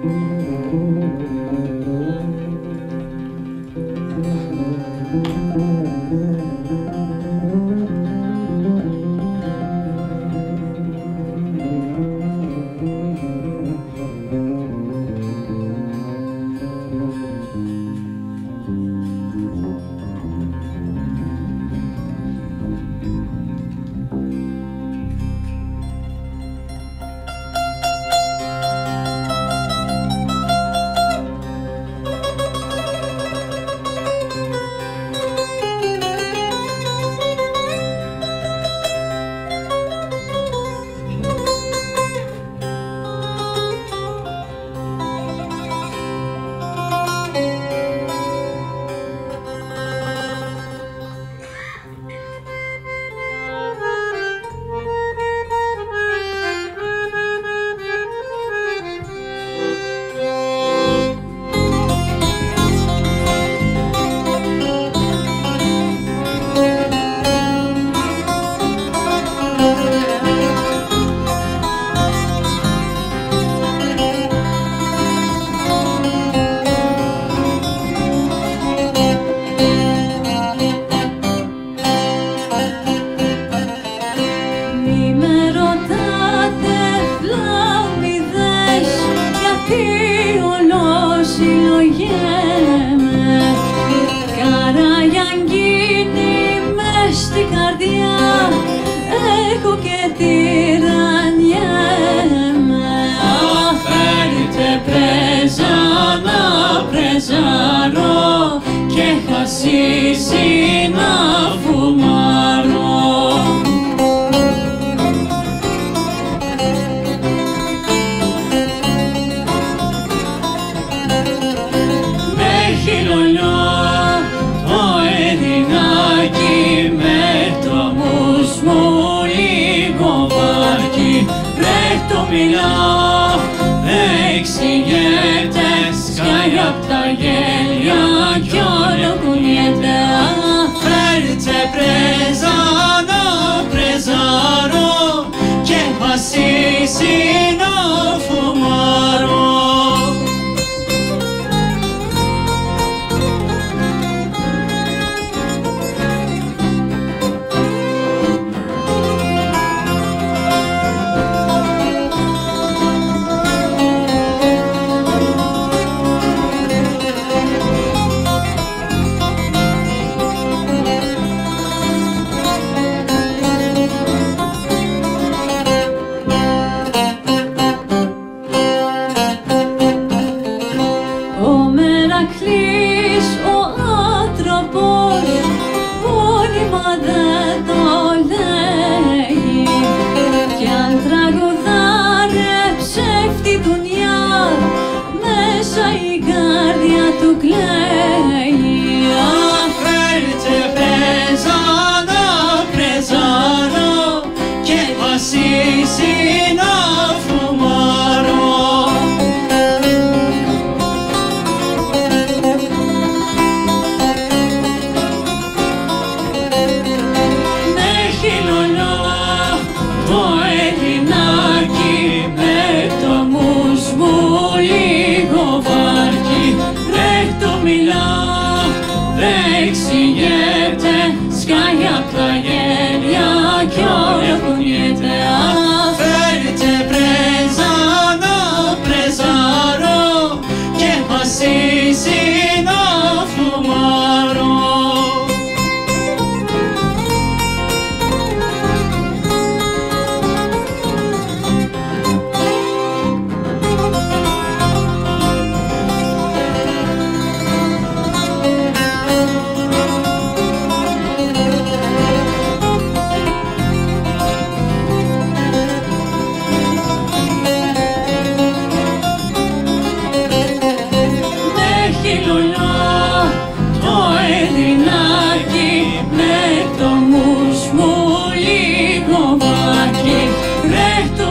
Mm-hmm. Música ζήσει να φουμάρω. Με χιλονιό το εδινάκι με το μουσμούλι κοβάκι με το μιλάω δεν εξηγέται σκάει απ' τα γέννη sisi Siete, scagliata ieri a chiore pugnete a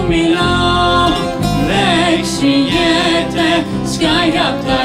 μιλάω, δεν εξηγείται, σκάει απ' τα.